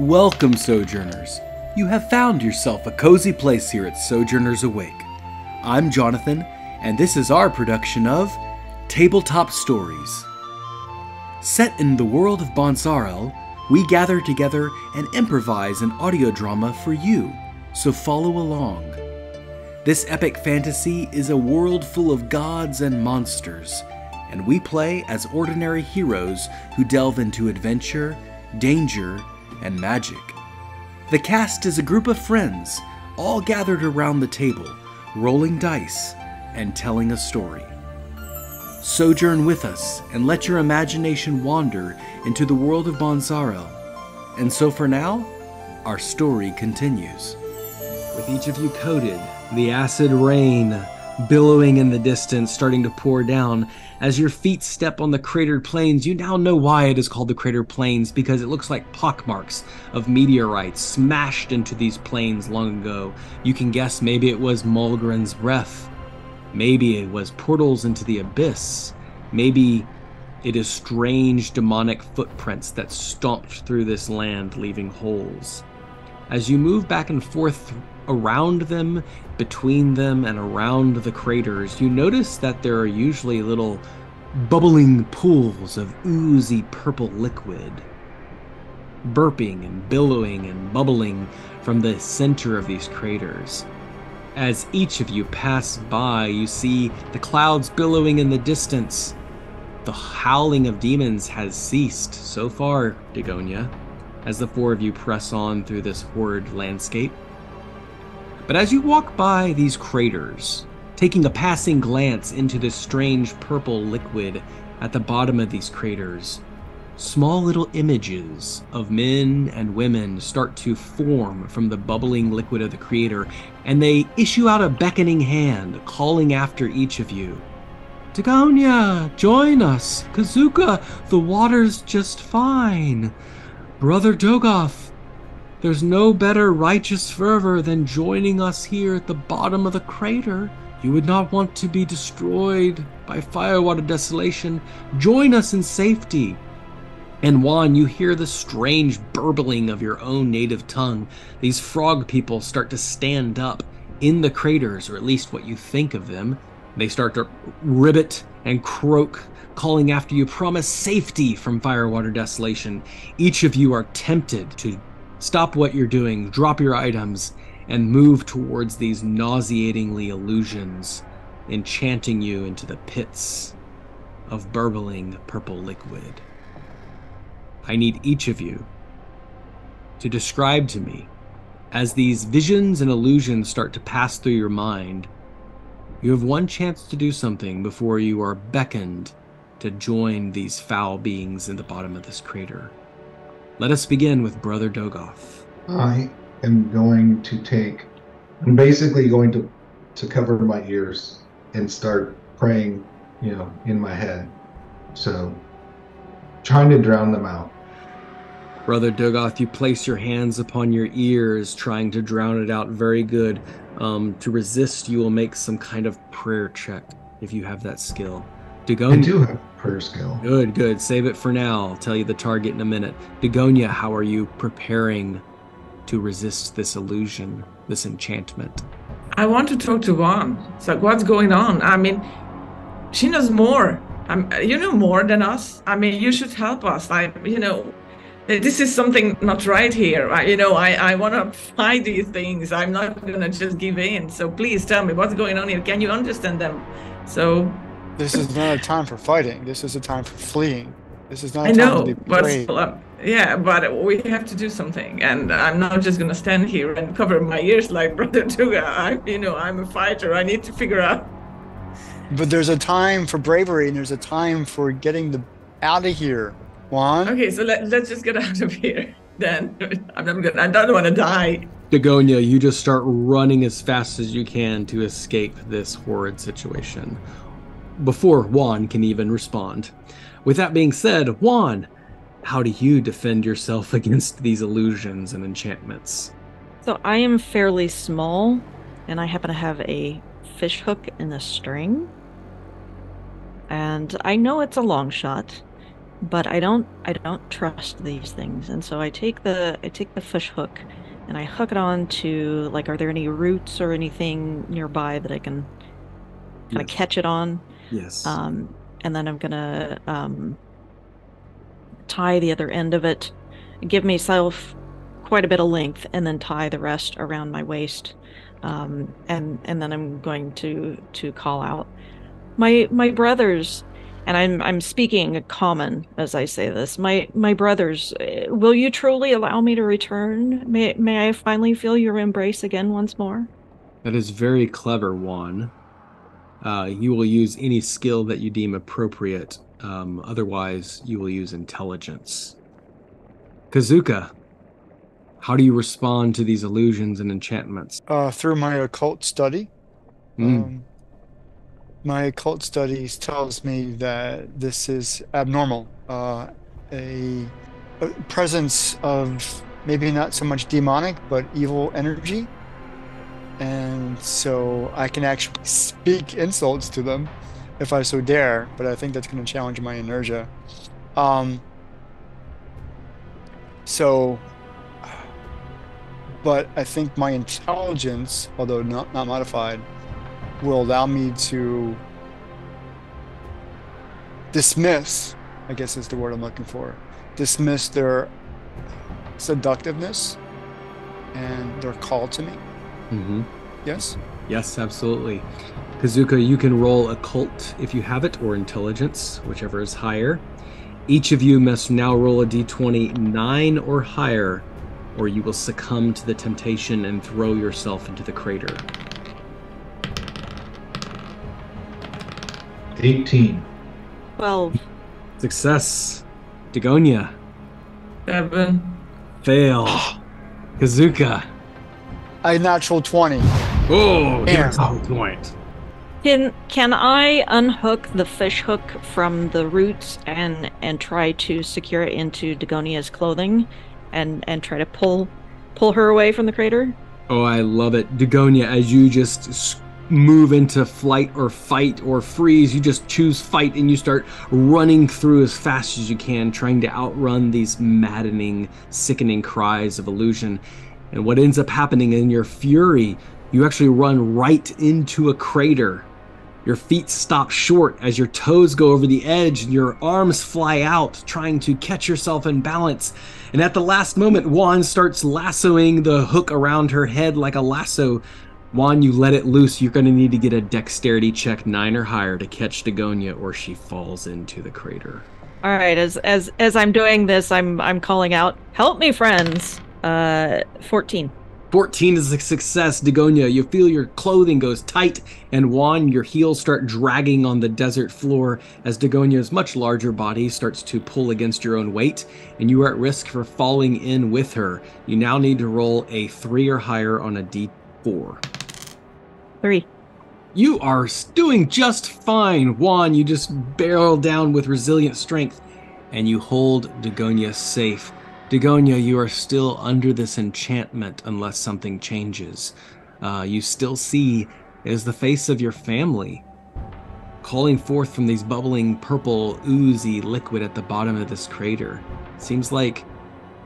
Welcome, Sojourners. You have found yourself a cozy place here at Sojourners Awake. I'm Jonathan, and this is our production of Tabletop Stories. Set in the world of Bonsarel, we gather together and improvise an audio drama for you, so follow along. This epic fantasy is a world full of gods and monsters, and we play as ordinary heroes who delve into adventure, danger, and magic. The cast is a group of friends, all gathered around the table, rolling dice and telling a story. Sojourn with us and let your imagination wander into the world of Bonsarel. And so for now, our story continues. With each of you coated, the acid rain billowing in the distance, starting to pour down. As your feet step on the cratered plains, you now know why it is called the cratered plains because it looks like pockmarks of meteorites smashed into these plains long ago. You can guess maybe it was Mulgren's breath. Maybe it was portals into the abyss. Maybe it is strange demonic footprints that stomped through this land, leaving holes. As you move back and forth around them, between them, and around the craters, you notice that there are usually little bubbling pools of oozy purple liquid, burping and billowing and bubbling from the center of these craters. As each of you pass by, you see the clouds billowing in the distance. The howling of demons has ceased so far, Dagonia, as the four of you press on through this horrid landscape. But as you walk by these craters, taking a passing glance into this strange purple liquid at the bottom of these craters, small little images of men and women start to form from the bubbling liquid of the creator, and they issue out a beckoning hand, calling after each of you. Dagonia, join us. Kazuka, the water's just fine. Brother Dogoth, there's no better righteous fervor than joining us here at the bottom of the crater. You would not want to be destroyed by firewater desolation. Join us in safety. And Juan, you hear the strange burbling of your own native tongue. These frog people start to stand up in the craters, or at least what you think of them. They start to ribbit and croak, calling after you, promise safety from firewater desolation. Each of you are tempted to stop what you're doing, drop your items, and move towards these nauseatingly illusions, enchanting you into the pits of burbling purple liquid. I need each of you to describe to me, as these visions and illusions start to pass through your mind, you have one chance to do something before you are beckoned to join these foul beings in the bottom of this crater. Let us begin with Brother Dogoth. I am going to take. I'm basically going to to cover my ears and start praying, you know, in my head. So, trying to drown them out. Brother Dogoth, you place your hands upon your ears, trying to drown it out. Very good. Um, to resist, you will make some kind of prayer check if you have that skill. Dagonia, I do have prayer skill. Good, good. Save it for now. I'll tell you the target in a minute. Dagonia, how are you preparing to resist this illusion, this enchantment? I want to talk to Juan. It's like, what's going on? I mean, she knows more. I'm, you know more than us. I mean, you should help us. I, you know, this is something not right here. I, you know, I, I want to fight these things. I'm not going to just give in. So please tell me what's going on here. Can you understand them? So. This is not a time for fighting. This is a time for fleeing. This is not. I know, but yeah, but we have to do something, and I'm not just gonna stand here and cover my ears like Brother Tuga. I, you know, I'm a fighter. I need to figure out. But there's a time for bravery, and there's a time for getting the out of here. Juan. Okay, so let, let's just get out of here. Then I'm not gonna. I don't want to die. Dagonia, you just start running as fast as you can to escape this horrid situation. Before Juan can even respond. With that being said, Juan, how do you defend yourself against these illusions and enchantments? So I am fairly small, and I happen to have a fish hook and a string. And I know it's a long shot, but I don't I don't trust these things, and so I take the I take the fish hook, and I hook it on to like are there any roots or anything nearby that I can kind of Yes. catch it on? Yes. Um, and then I'm gonna um, tie the other end of it, give myself quite a bit of length, and then tie the rest around my waist. Um, and and then I'm going to to call out my my brothers, and I'm I'm speaking common as I say this. My my brothers, eh, will you truly allow me to return? May may I finally feel your embrace again once more? That is very clever, Juan. Uh, you will use any skill that you deem appropriate. Um, otherwise, you will use intelligence. Kazuka, how do you respond to these illusions and enchantments? Uh, through my occult study, Mm, um, my occult studies tells me that this is abnormal. Uh, a, a presence of maybe not so much demonic, but evil energy. And so I can actually speak insults to them if I so dare, but I think that's going to challenge my inertia. Um, so, but I think my intelligence, although not, not modified, will allow me to dismiss, I guess is the word I'm looking for, dismiss their seductiveness and their call to me. Mhm. Yes? Yes, absolutely. Kazuka, you can roll occult if you have it, or intelligence, whichever is higher. Each of you must now roll a d20 9 or higher, or you will succumb to the temptation and throw yourself into the crater. 18. Well, Success. Dagonia. Seven. Fail. Kazuka. A natural 20. Oh, Yeah. there's a point. Can can I unhook the fish hook from the roots and and try to secure it into Dagonia's clothing, and and try to pull pull her away from the crater? Oh, I love it. Dagonia, as you just move into flight or fight or freeze, you just choose fight and you start running through as fast as you can, trying to outrun these maddening, sickening cries of illusion. And what ends up happening in your fury, you actually run right into a crater. Your feet stop short as your toes go over the edge and your arms fly out, trying to catch yourself in balance. And at the last moment, Juan starts lassoing the hook around her head like a lasso. Juan, you let it loose. You're going to need to get a dexterity check nine or higher to catch Dagonia, or she falls into the crater. All right, as as as I'm doing this, I'm I'm calling out, "Help me, friends!" Uh, fourteen. 14 is a success, Dagonia. You feel your clothing goes tight, and Juan, your heels start dragging on the desert floor as Dagonia's much larger body starts to pull against your own weight, and you are at risk for falling in with her. You now need to roll a three or higher on a d4. Three. You are doing just fine, Juan. You just barrel down with resilient strength, and you hold Dagonia safe. Dagonia, you are still under this enchantment unless something changes. Uh, you still see is the face of your family calling forth from these bubbling purple oozy liquid at the bottom of this crater. Seems like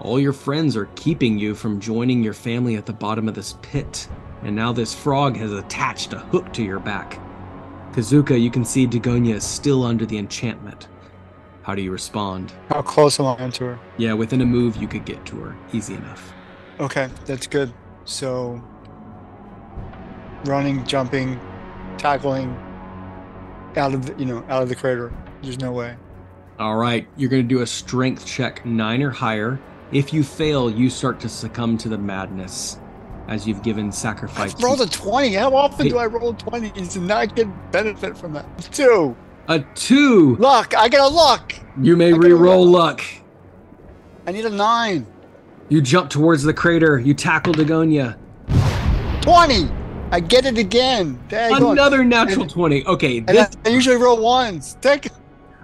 all your friends are keeping you from joining your family at the bottom of this pit, and now this frog has attached a hook to your back. Kazuka, you can see Dagonia is still under the enchantment. How do you respond? How close am I to her? Yeah, within a move, you could get to her. Easy enough. Okay, that's good. So, running, jumping, tackling, out of the, you know, out of the crater. There's no way. All right, you're going to do a strength check, nine or higher. If you fail, you start to succumb to the madness as you've given sacrifice. I've rolled a 20. How often do I roll 20s and not get benefit from that? Two. A two. Luck. I get a luck. You may re-roll luck. I need a nine. You jump towards the crater. You tackle Dagonia. 20. I get it again. Daggone. Another natural And- 20. Okay, this I, I usually roll ones. Take.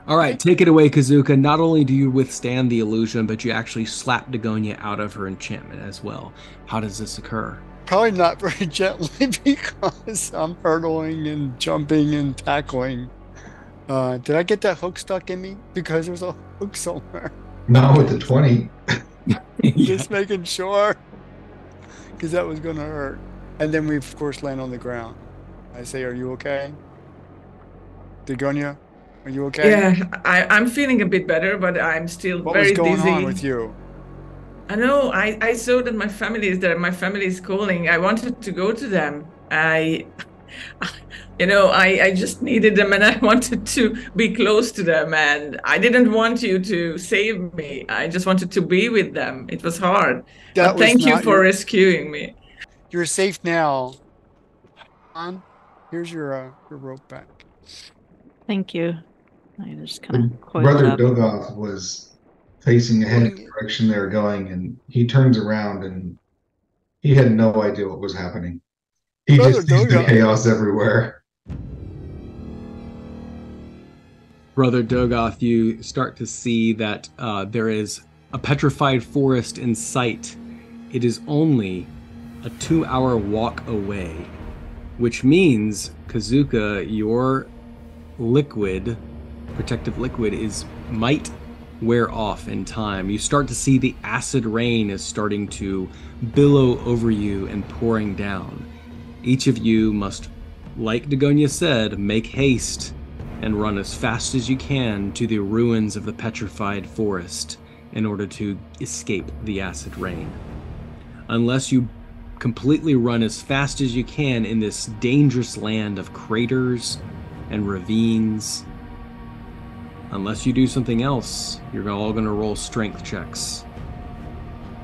All right, take it away, Kazuka. Not only do you withstand the illusion, but you actually slap Dagonia out of her enchantment as well. How does this occur? Probably not very gently because I'm hurdling and jumping and tackling. Uh, did I get that hook stuck in me? Because there's a hook somewhere. Not with the 20. Just making sure. Because that was going to hurt. And then we, of course, land on the ground. I say, Are you okay? Dagonia, are you okay? Yeah, I, I'm feeling a bit better, but I'm still What very was going dizzy. on with you? I know. I, I saw that my family is there. My family is calling. I wanted to go to them. I, you know, I, I just needed them and I wanted to be close to them. And I didn't want you to save me. I just wanted to be with them. It was hard. That but was thank you for your- rescuing me. You're safe now. On. Here's your uh, your rope back. Thank you. I just kind of coiled Brother up. Dogoth was facing ahead in the direction they were going, and he turns around and he had no idea what was happening. He Brother just sees the chaos everywhere. Brother Dogoth, you start to see that uh, there is a petrified forest in sight. It is only a two hour walk away, which means, Kazuka, your liquid, protective liquid, is might wear off in time. You start to see the acid rain is starting to billow over you and pouring down. Each of you must, like Dagonia said, make haste and run as fast as you can to the ruins of the petrified forest in order to escape the acid rain. Unless you completely run as fast as you can in this dangerous land of craters and ravines, unless you do something else, you're all going to roll strength checks.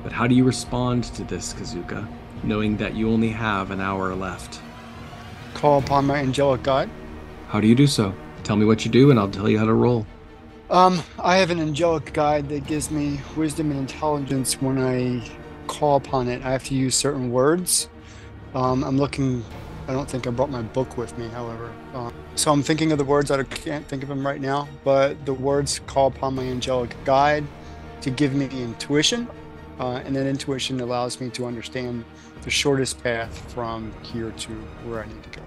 But how do you respond to this, Kazuka, knowing that you only have an hour left? Call upon my angelic guide. How do you do so? Tell me what you do, and I'll tell you how to roll. Um, I have an angelic guide that gives me wisdom and intelligence when I call upon it. I have to use certain words. Um, I'm looking. I don't think I brought my book with me, however. Uh, so I'm thinking of the words. I can't think of them right now, but the words call upon my angelic guide to give me the intuition, uh, and then intuition allows me to understand the shortest path from here to where I need to go.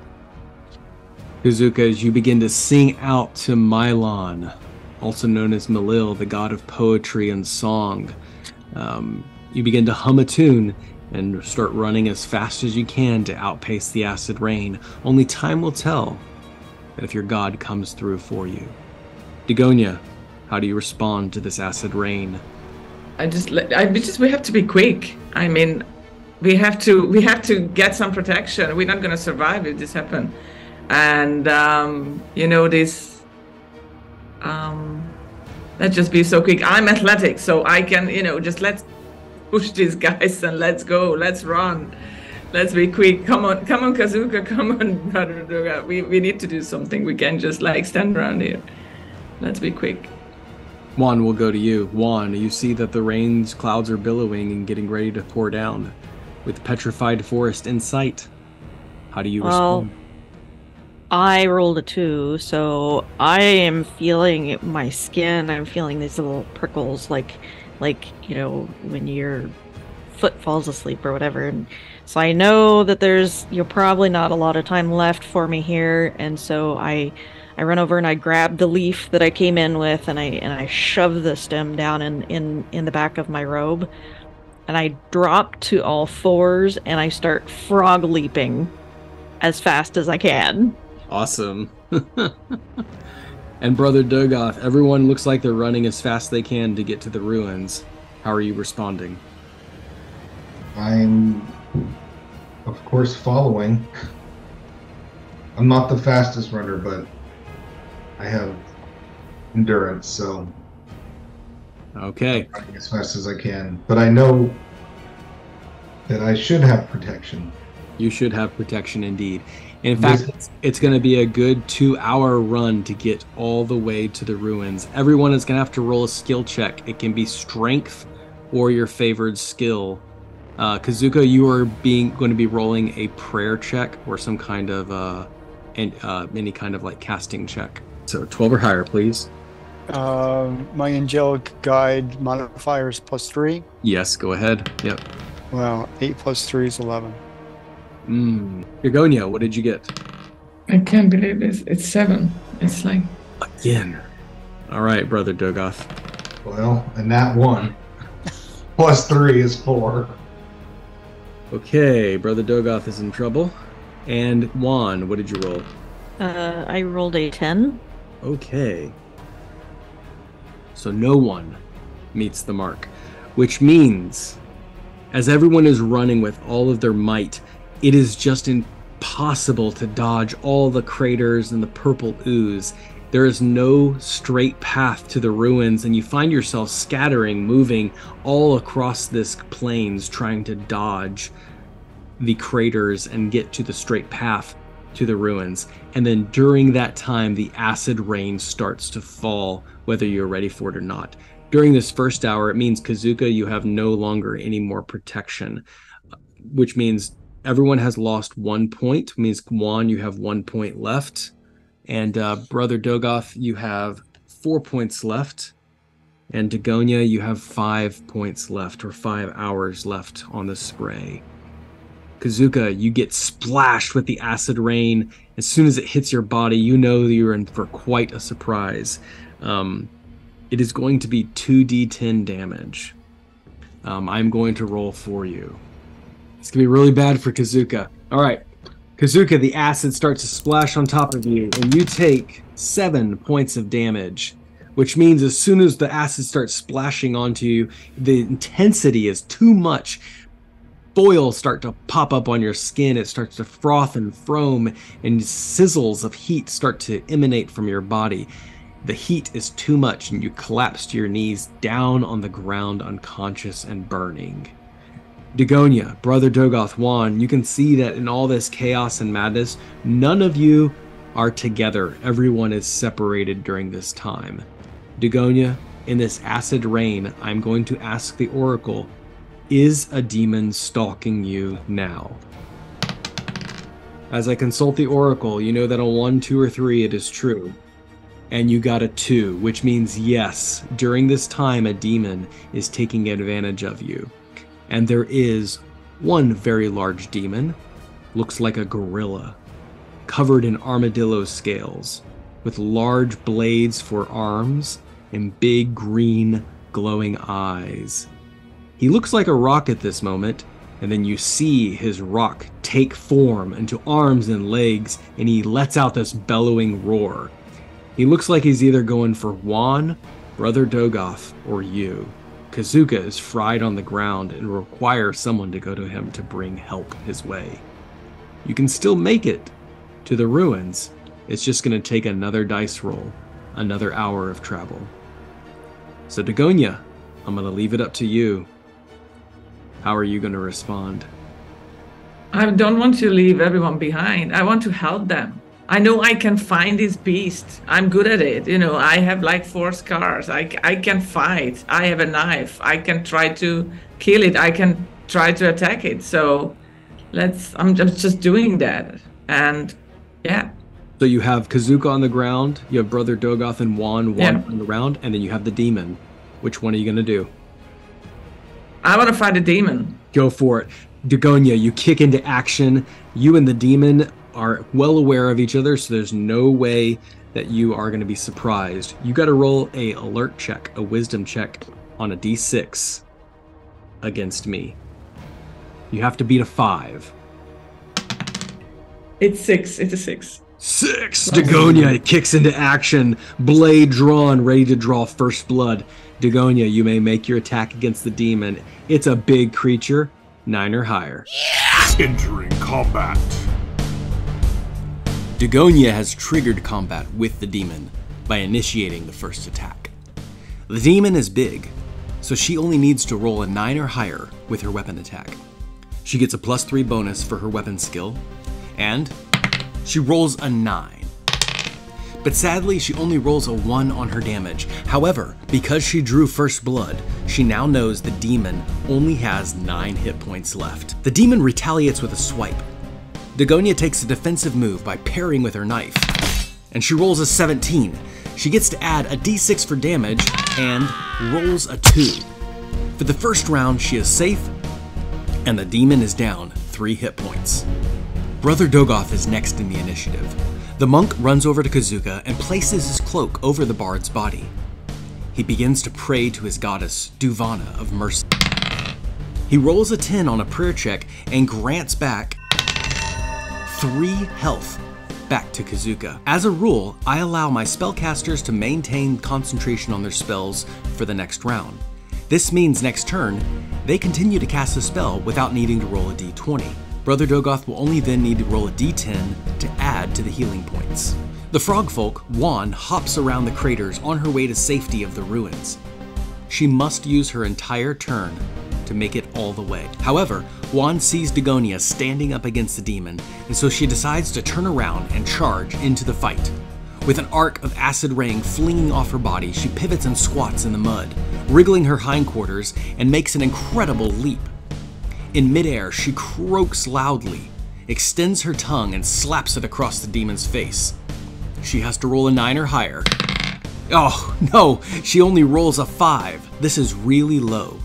Kazuka, as you begin to sing out to Mylon, also known as Malil, the god of poetry and song, um, you begin to hum a tune and start running as fast as you can to outpace the acid rain. Only time will tell that if your god comes through for you. Dagonia, how do you respond to this acid rain? I just, I we just, we have to be quick. I mean, we have to, we have to get some protection. We're not going to survive if this happen. And um, you know this. Um, let's just be so quick. I'm athletic, so I can, you know, just let's push these guys and let's go. Let's run. Let's be quick. Come on, come on, Kazuka. Come on, brother We we need to do something. We can't just like stand around here. Let's be quick. Juan, we'll go to you. Juan, you see that the rain's clouds are billowing and getting ready to pour down, with petrified forest in sight. How do you Well, respond? I rolled a two, so I am feeling my skin. I'm feeling these little prickles, like, like you know, when your foot falls asleep or whatever. And so I know that there's you know probably not a lot of time left for me here, and so I, I run over and I grab the leaf that I came in with, and I and I shove the stem down in in in the back of my robe, and I drop to all fours and I start frog leaping as fast as I can. Awesome. and Brother Dogoth, everyone looks like they're running as fast as they can to get to the ruins. How are you responding? I'm, of course, following. I'm not the fastest runner, but I have endurance, so Okay. I'm running as fast as I can. But I know that I should have protection. You should have protection indeed. In fact, it's, it's going to be a good two hour run to get all the way to the ruins. Everyone is going to have to roll a skill check. It can be strength or your favored skill. Uh, Kazuka, you are being going to be rolling a prayer check or some kind of uh, and uh, any kind of like casting check. So 12 or higher, please. Um, my angelic guide modifier is plus three. Yes, go ahead. Yep. Well, eight plus three is eleven. Mm. Dagonia, what did you get? I can't believe this. It's seven. It's like Again. All right, brother Dogoth. Well, and that one plus three is four. Okay, brother Dogoth is in trouble. And Juan, what did you roll? Uh, I rolled a 10. Okay. So no one meets the mark, which means as everyone is running with all of their might, it is just impossible to dodge all the craters and the purple ooze. There is no straight path to the ruins, and you find yourself scattering, moving all across this plains, trying to dodge the craters and get to the straight path to the ruins. And then during that time, the acid rain starts to fall, whether you're ready for it or not. During this first hour, it means Kazuka, you have no longer any more protection, which means everyone has lost one point. means Juan, you have one point left. And uh, Brother Dogoth, you have four points left. And Dagonia, you have five points left, or five hours left on the spray. Kazuka, you get splashed with the acid rain. As soon as it hits your body, you know you're in for quite a surprise. Um, it is going to be 2d10 damage. Um, I'm going to roll for you. It's to be really bad for Kazuka. All right. Kazuka, the acid starts to splash on top of you, and you take seven points of damage, which means as soon as the acid starts splashing onto you, the intensity is too much boils start to pop up on your skin. It starts to froth and foam, and sizzles of heat start to emanate from your body. The heat is too much, and you collapse to your knees down on the ground, unconscious and burning. Dagonia, Brother Dogoth, Juan, you can see that in all this chaos and madness, none of you are together. Everyone is separated during this time. Dagonia, in this acid rain, I'm going to ask the Oracle is a demon stalking you now? As I consult the oracle, you know that a 1, 2, or 3 it is true. And you got a 2, which means yes, during this time a demon is taking advantage of you. And there is one very large demon, looks like a gorilla, covered in armadillo scales, with large blades for arms and big green glowing eyes. He looks like a rock at this moment, and then you see his rock take form into arms and legs, and he lets out this bellowing roar. He looks like he's either going for Juan, Brother Dogoth, or you. Kazuka is fried on the ground and requires someone to go to him to bring help his way. You can still make it to the ruins. It's just going to take another dice roll, another hour of travel. So, Dagonia, I'm going to leave it up to you. How are you going to respond? I don't want to leave everyone behind. I want to help them. I know I can find this beast. I'm good at it. You know, I have like four scars. I, I can fight. I have a knife. I can try to kill it. I can try to attack it. So let's, I'm just, just doing that. And yeah. So you have Kazuka on the ground, you have Brother Dogoth and Juan, Juan Yeah. on the ground, and then you have the demon. Which one are you going to do? I want to fight a demon. Go for it. Dagonia, you kick into action. You and the demon are well aware of each other, so there's no way that you are going to be surprised. You got to roll a alert check, a wisdom check on a d6 against me. You have to beat a 5. It's six. It's a six. Six. Dagonia kicks into action, blade drawn, ready to draw first blood. Dagonia, you may make your attack against the demon. It's a big creature, nine or higher. Entering combat. Dagonia has triggered combat with the demon by initiating the first attack. The demon is big, so she only needs to roll a 9 or higher with her weapon attack. She gets a plus 3 bonus for her weapon skill, and she rolls a 9. But sadly, she only rolls a 1 on her damage. However, because she drew first blood, she now knows the demon only has 9 hit points left. The demon retaliates with a swipe, Dagonia takes a defensive move by parrying with her knife, and she rolls a 17. She gets to add a d6 for damage and rolls a 2. For the first round, she is safe, and the demon is down 3 hit points. Brother Dogoth is next in the initiative. The monk runs over to Kazuka and places his cloak over the bard's body. He begins to pray to his goddess, Duvana of mercy. He rolls a 10 on a prayer check and grants back 3 health back to Kazuka. As a rule, I allow my spellcasters to maintain concentration on their spells for the next round. This means next turn, they continue to cast a spell without needing to roll a d20. Brother Dogoth will only then need to roll a d10 to add to the healing points. The frog folk, Juan, hops around the craters on her way to safety of the ruins. She must use her entire turn to make it all the way. However, Juan sees Dagonia standing up against the demon, and so she decides to turn around and charge into the fight. With an arc of acid rain flinging off her body, she pivots and squats in the mud, wriggling her hindquarters, and makes an incredible leap. In midair, she croaks loudly, extends her tongue, and slaps it across the demon's face. She has to roll a 9 or higher. Oh, no, she only rolls a 5. This is really low.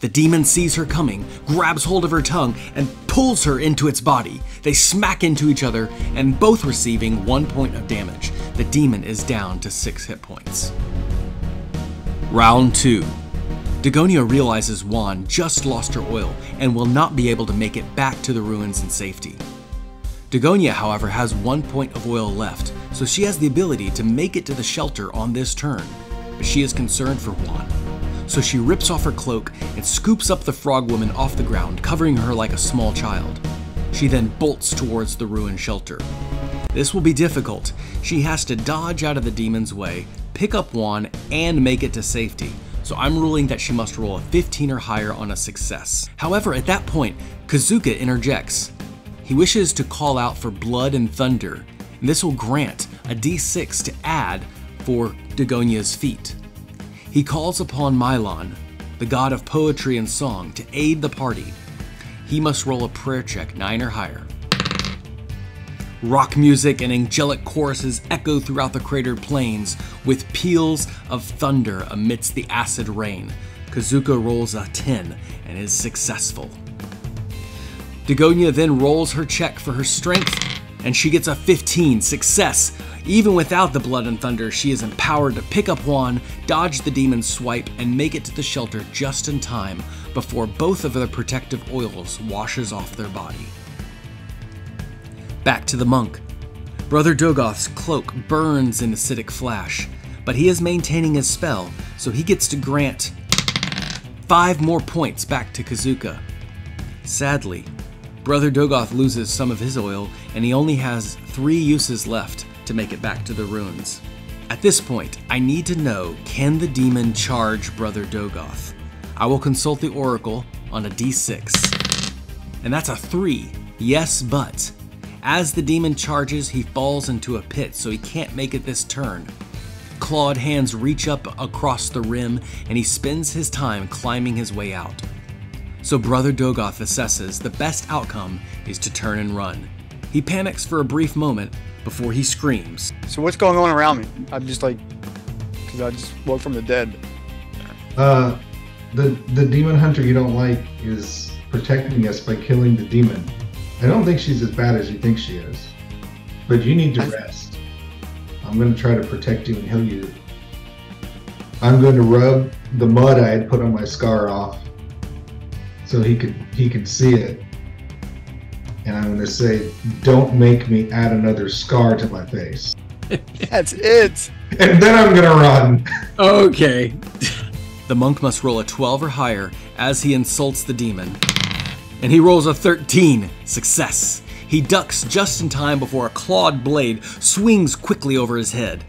The demon sees her coming, grabs hold of her tongue, and pulls her into its body. They smack into each other, and both receiving one point of damage. The demon is down to six hit points. Round 2. Dagonia realizes Juan just lost her oil and will not be able to make it back to the ruins in safety. Dagonia, however, has one point of oil left, so she has the ability to make it to the shelter on this turn, but she is concerned for Juan. So she rips off her cloak and scoops up the frog woman off the ground, covering her like a small child. She then bolts towards the ruined shelter. This will be difficult. She has to dodge out of the demon's way, pick up Juan, and make it to safety. So I'm ruling that she must roll a 15 or higher on a success. However, at that point, Kazuka interjects. He wishes to call out for blood and thunder, and this will grant a d6 to add for Dagonia's feat. He calls upon Mylon, the god of poetry and song, to aid the party. He must roll a prayer check, 9 or higher. Rock music and angelic choruses echo throughout the cratered plains with peals of thunder amidst the acid rain. Kazuka rolls a 10 and is successful. Dagonia then rolls her check for her strength and she gets a 15 success. Even without the blood and thunder, she is empowered to pick up Juan, dodge the demon's swipe, and make it to the shelter just in time before both of their protective oils washes off their body. Back to the monk. Brother Dogoth's cloak burns in acidic flash, but he is maintaining his spell, so he gets to grant five more points back to Kazuka. Sadly, Brother Dogoth loses some of his oil, and he only has three uses left to make it back to the ruins. At this point, I need to know can the demon charge Brother Dogoth? I will consult the oracle on a d6. And that's a 3. Yes, but. As the demon charges, he falls into a pit, so he can't make it this turn. Clawed hands reach up across the rim, and he spends his time climbing his way out. So Brother Dogoth assesses the best outcome is to turn and run. He panics for a brief moment before he screams. So what's going on around me? I'm just like, because I just woke from the dead. Uh, the the demon hunter you don't like is protecting us by killing the demon. I don't think she's as bad as you think she is, but you need to I- rest. I'm going to try to protect you and heal you. I'm going to rub the mud I had put on my scar off, so he could he could see it. And I'm going to say, "Don't make me add another scar to my face." That's it. And then I'm going to run. Okay. the monk must roll a 12 or higher as he insults the demon. And he rolls a 13. Success. He ducks just in time before a clawed blade swings quickly over his head.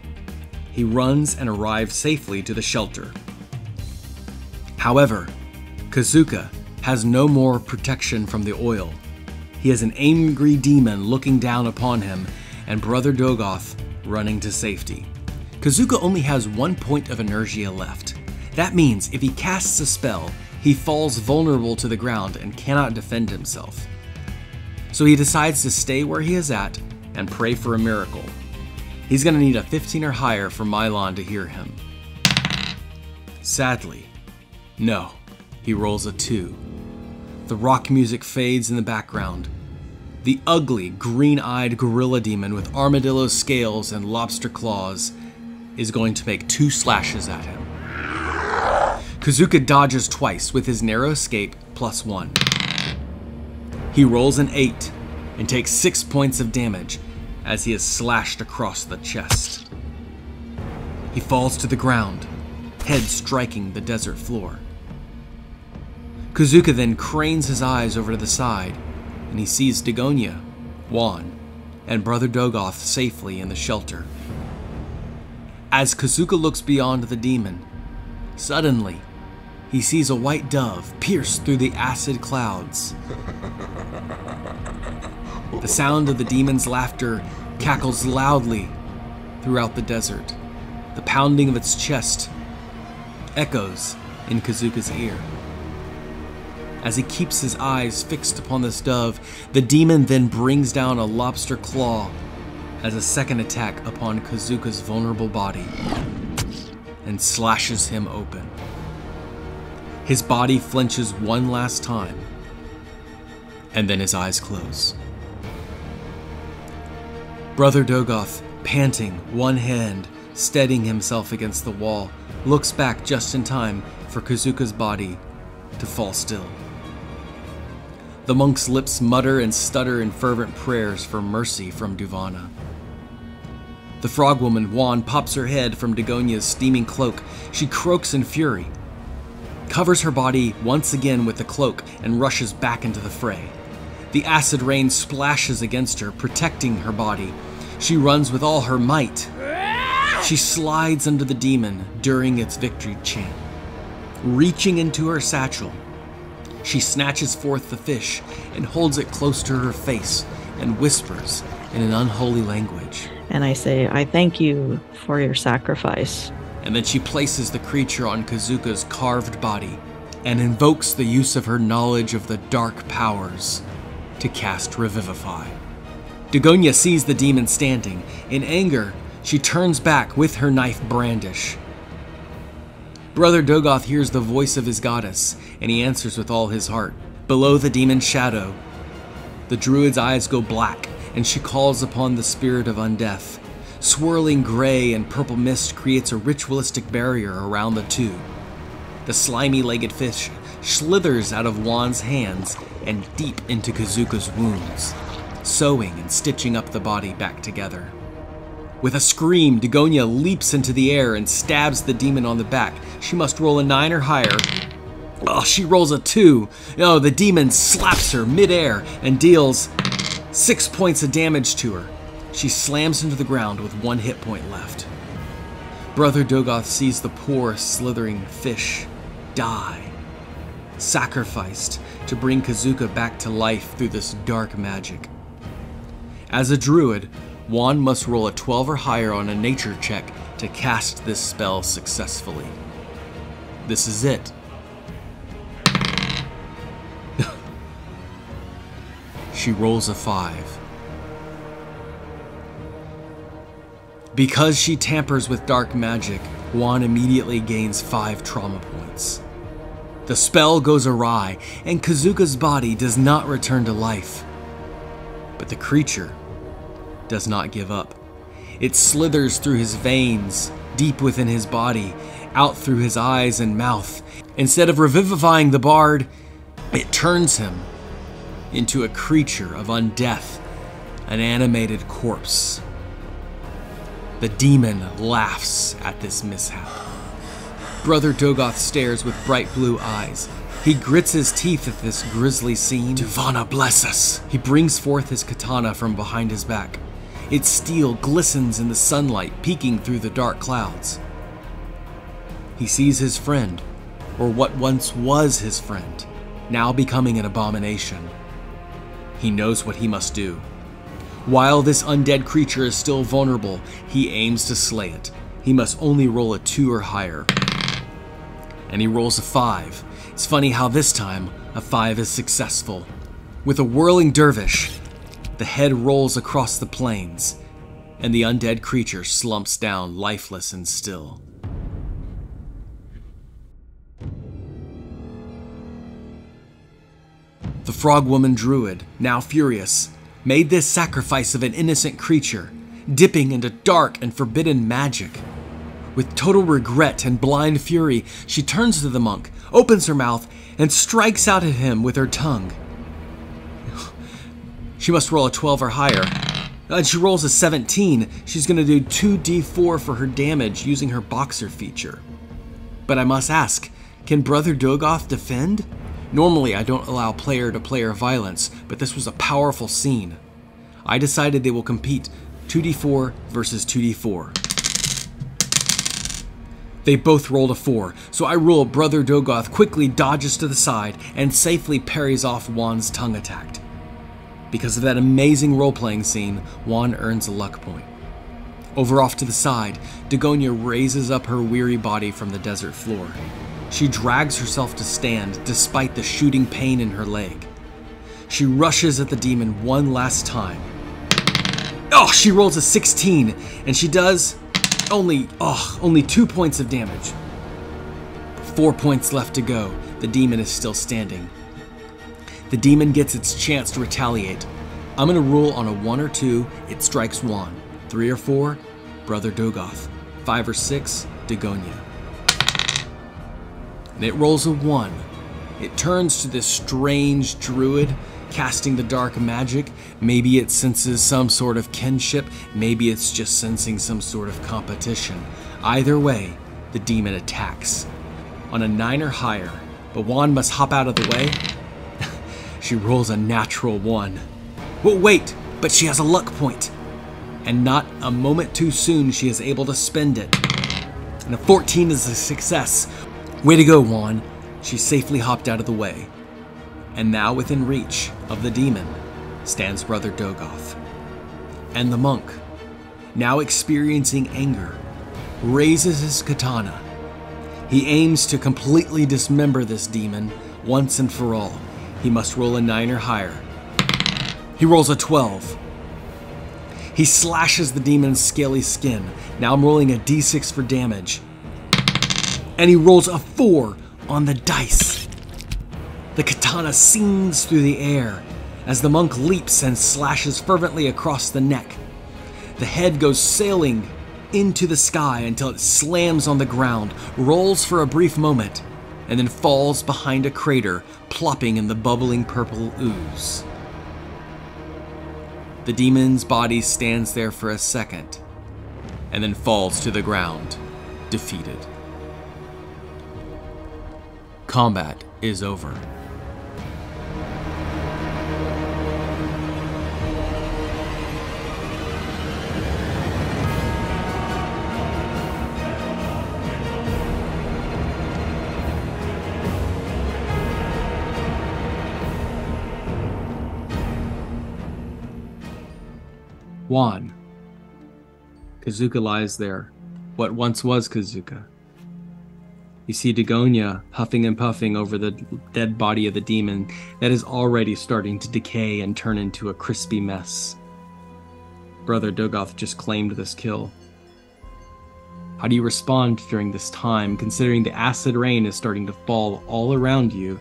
He runs and arrives safely to the shelter. However, Kazuka has no more protection from the oil. He has an angry demon looking down upon him, and Brother Dogoth running to safety. Kazuka only has one point of inertia left. That means if he casts a spell, he falls vulnerable to the ground and cannot defend himself. So he decides to stay where he is at and pray for a miracle. He's going to need a 15 or higher for Mylon to hear him. Sadly, no, he rolls a 2. The rock music fades in the background. the ugly, green eyed gorilla demon with armadillo scales and lobster claws is going to make two slashes at him. Kazuka dodges twice with his narrow escape plus one. He rolls an 8 and takes 6 points of damage as he is slashed across the chest. He falls to the ground, head striking the desert floor. Kazuka then cranes his eyes over to the side and he sees Dagonia, Juan, and Brother Dogoth safely in the shelter. As Kazuka looks beyond the demon, suddenly he sees a white dove pierce through the acid clouds. The sound of the demon's laughter cackles loudly throughout the desert. The pounding of its chest echoes in Kazuka's ear. As he keeps his eyes fixed upon this dove, the demon then brings down a lobster claw as a second attack upon Kazuka's vulnerable body and slashes him open. His body flinches one last time, and then his eyes close. Brother Dogoth, panting, one hand steadying himself against the wall, looks back just in time for Kazuka's body to fall still. The monk's lips mutter and stutter in fervent prayers for mercy from Duvana. The frog woman, Juan, pops her head from Dagonia's steaming cloak. She croaks in fury, covers her body once again with the cloak, and rushes back into the fray. The acid rain splashes against her, protecting her body. She runs with all her might. She slides under the demon during its victory chant. Reaching into her satchel, she snatches forth the fish and holds it close to her face and whispers in an unholy language. And I say, I thank you for your sacrifice. And then she places the creature on Kazuka's carved body and invokes the use of her knowledge of the dark powers to cast Revivify. Dagonia sees the demon standing. In anger, she turns back with her knife brandish. Brother Dogoth hears the voice of his goddess, and he answers with all his heart. Below the demon's shadow, the druid's eyes go black, and she calls upon the spirit of undeath. Swirling gray and purple mist creates a ritualistic barrier around the two. The slimy legged fish slithers out of Juan's hands and deep into Kazuka's wounds, sewing and stitching up the body back together. With a scream, Dagonia leaps into the air and stabs the demon on the back. She must roll a 9 or higher. Oh, she rolls a 2. No, the demon slaps her midair and deals 6 points of damage to her. She slams into the ground with one hit point left. Brother Dogoth sees the poor, slithering fish die, sacrificed to bring Kazuka back to life through this dark magic. As a druid, Juan must roll a 12 or higher on a nature check to cast this spell successfully. This is it. She rolls a 5. Because she tampers with dark magic, Juan immediately gains 5 trauma points. The spell goes awry, and Kazuka's body does not return to life. But the creature does not give up. It slithers through his veins, deep within his body, out through his eyes and mouth. Instead of revivifying the bard, it turns him into a creature of undeath, an animated corpse. The demon laughs at this mishap. Brother Dogoth stares with bright blue eyes. He grits his teeth at this grisly scene. Duvana bless us! He brings forth his katana from behind his back. Its steel glistens in the sunlight, peeking through the dark clouds. He sees his friend, or what once was his friend, now becoming an abomination. He knows what he must do. While this undead creature is still vulnerable, he aims to slay it. He must only roll a 2 or higher. And he rolls a 5. It's funny how this time, a 5 is successful. With a whirling dervish, the head rolls across the plains, and the undead creature slumps down lifeless and still. The frog woman druid, now furious, made this sacrifice of an innocent creature, dipping into dark and forbidden magic. With total regret and blind fury, she turns to the monk, opens her mouth, and strikes out at him with her tongue. She must roll a 12 or higher. And she rolls a 17. She's going to do 2d4 for her damage using her boxer feature. But I must ask can Brother Dogoth defend? Normally, I don't allow player to player violence, but this was a powerful scene. I decided they will compete 2d4 versus 2d4. They both rolled a 4, so I rule Brother Dogoth quickly dodges to the side and safely parries off Juan's tongue attack. Because of that amazing role playing scene, Juan earns a luck point. Over off to the side, Dagonia raises up her weary body from the desert floor. She drags herself to stand despite the shooting pain in her leg. She rushes at the demon one last time. Oh, she rolls a 16, and she does only, oh, only two points of damage. Four points left to go. The demon is still standing. The demon gets its chance to retaliate. I'm gonna rule on a one or two, it strikes one. Three or four, Brother Dogoth. Five or six, Dagonia. And it rolls a one. It turns to this strange druid casting the dark magic. Maybe it senses some sort of kinship, maybe it's just sensing some sort of competition. Either way, the demon attacks. On a 9 or higher, but Juan must hop out of the way. she rolls a natural 1. Well, wait, but she has a luck point. And not a moment too soon, she is able to spend it. And a 14 is a success. Way to go, Juan. She safely hopped out of the way and now within reach of the demon stands Brother Dogoth. And the monk, now experiencing anger, raises his katana. He aims to completely dismember this demon once and for all. He must roll a 9 or higher. He rolls a 12. He slashes the demon's scaly skin. Now I'm rolling a d6 for damage. And he rolls a 4 on the dice. The katana sings through the air as the monk leaps and slashes fervently across the neck. The head goes sailing into the sky until it slams on the ground, rolls for a brief moment, and then falls behind a crater, plopping in the bubbling purple ooze. The demon's body stands there for a second, and then falls to the ground, defeated. Combat is over. Juan. Kazuka lies there, what once was Kazuka. You see Dagonia huffing and puffing over the dead body of the demon that is already starting to decay and turn into a crispy mess. Brother Dogoth just claimed this kill. How do you respond during this time, considering the acid rain is starting to fall all around you,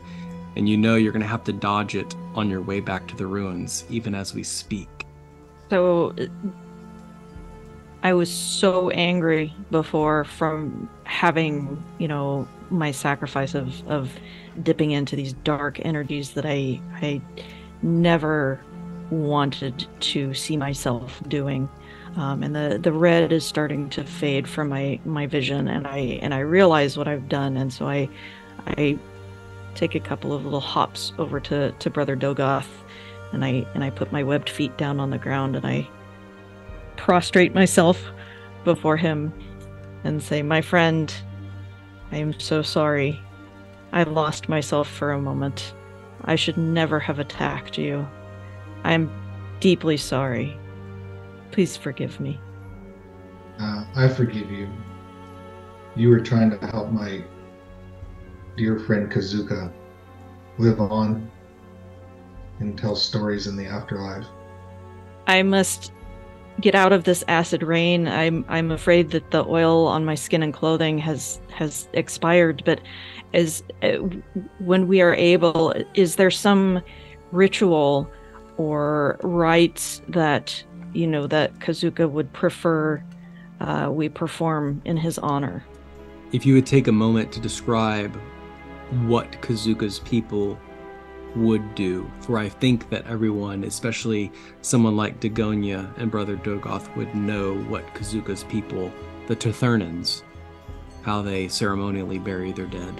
and you know you're going to have to dodge it on your way back to the ruins, even as we speak? So I was so angry before from having, you know, my sacrifice of of dipping into these dark energies that I I never wanted to see myself doing. Um, and the the red is starting to fade from my my vision and I and I realize what I've done and so I I take a couple of little hops over to to brother Dogoth and I and I put my webbed feet down on the ground and I prostrate myself before him and say, "My friend, I am so sorry. I lost myself for a moment. I should never have attacked you. I am deeply sorry. Please forgive me." Uh, I forgive you. You were trying to help my dear friend Kazuka live on and tell stories in the afterlife. I must get out of this acid rain. I'm I'm afraid that the oil on my skin and clothing has has expired. But as uh, when we are able, is there some ritual or rites that you know that Kazuka would prefer uh, we perform in his honor. If you would take a moment to describe what Kazuka's people would do, for I think that everyone, especially someone like Dagonia and Brother Dogoth, would know what Kazuka's people, the Tethernans, how they ceremonially bury their dead.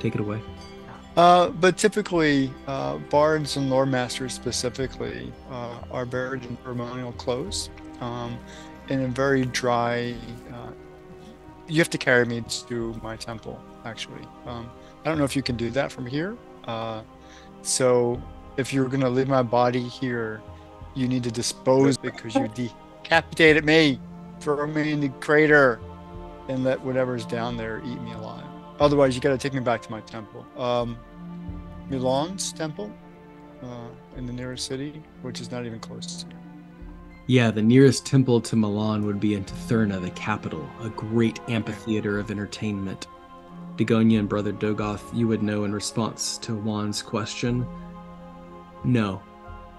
Take it away. Uh, but typically, uh, bards and lore masters specifically uh, are buried in ceremonial clothes um, in a very dry. Uh, you have to carry me to my temple, actually. Um, I don't know if you can do that from here. Uh, so, if you're going to leave my body here, you need to dispose because you decapitated me, throw me in the crater, and let whatever's down there eat me alive. Otherwise, you got to take me back to my temple. Um, Milan's temple uh, in the nearest city, which is not even close to. Yeah, the nearest temple to Milan would be in Tetherna, the capital, a great amphitheater of entertainment. Dagonia and Brother Dogoth, you would know in response to Juan's question no,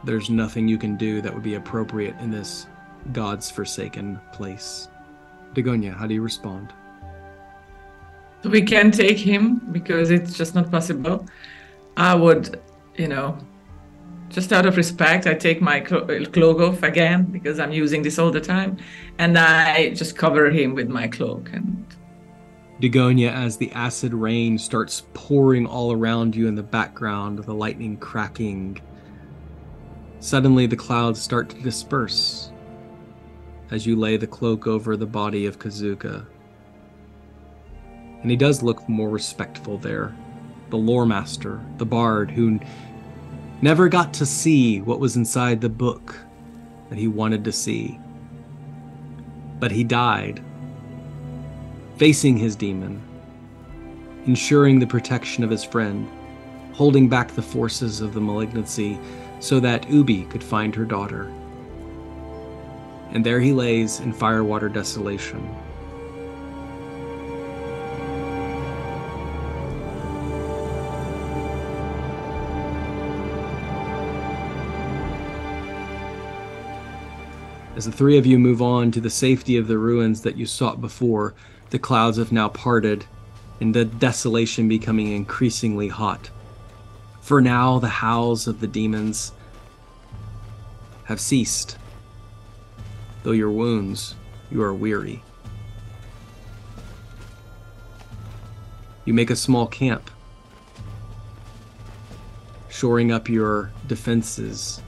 there's nothing you can do that would be appropriate in this God's forsaken place. Dagonia, how do you respond? we can take him because it's just not possible. I would, you know, just out of respect, I take my clo- cloak off again because I'm using this all the time, and I just cover him with my cloak. And Dagonia, as the acid rain starts pouring all around you in the background, the lightning cracking, suddenly the clouds start to disperse as you lay the cloak over the body of Kazuka. And he does look more respectful there. The lore master, the bard, who never got to see what was inside the book that he wanted to see. But he died, facing his demon, ensuring the protection of his friend, holding back the forces of the malignancy so that Ubi could find her daughter. And there he lays in firewater desolation. As the three of you move on to the safety of the ruins that you sought before, the clouds have now parted, and the desolation becoming increasingly hot. For now, the howls of the demons have ceased. Though your wounds, you are weary. You make a small camp, shoring up your defenses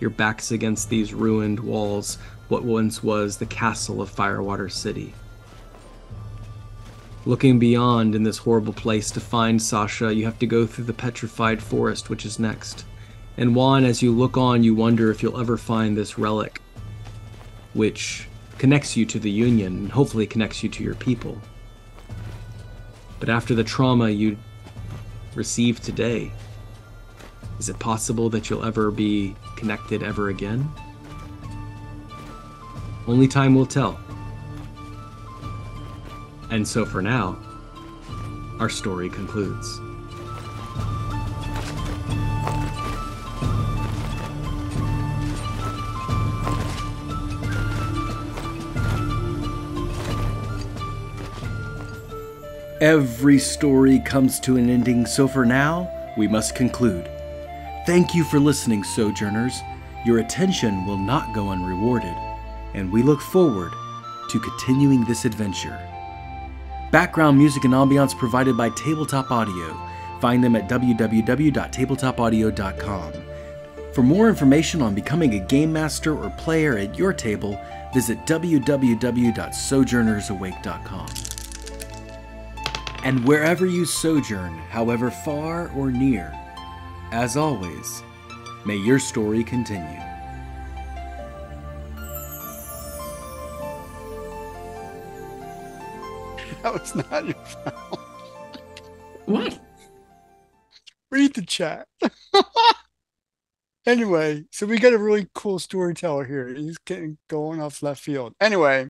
your backs against these ruined walls, what once was the castle of Firewater City. Looking beyond in this horrible place to find Sasha, you have to go through the petrified forest, which is next. And Juan, as you look on, you wonder if you'll ever find this relic, which connects you to the Union and hopefully connects you to your people. But after the trauma you received today, is it possible that you'll ever be connected ever again? Only time will tell. And so for now, our story concludes. Every story comes to an ending, so for now, we must conclude. Thank you for listening, Sojourners. Your attention will not go unrewarded, and we look forward to continuing this adventure. Background music and ambiance provided by Tabletop Audio. Find them at www.tabletopaudio.com. For more information on becoming a game master or player at your table, visit www.sojournersawake.com. And wherever you sojourn, however far or near, as always, may your story continue. That was not your fault. what? Read the chat. anyway, so we got a really cool storyteller here. He's getting going off left field. Anyway,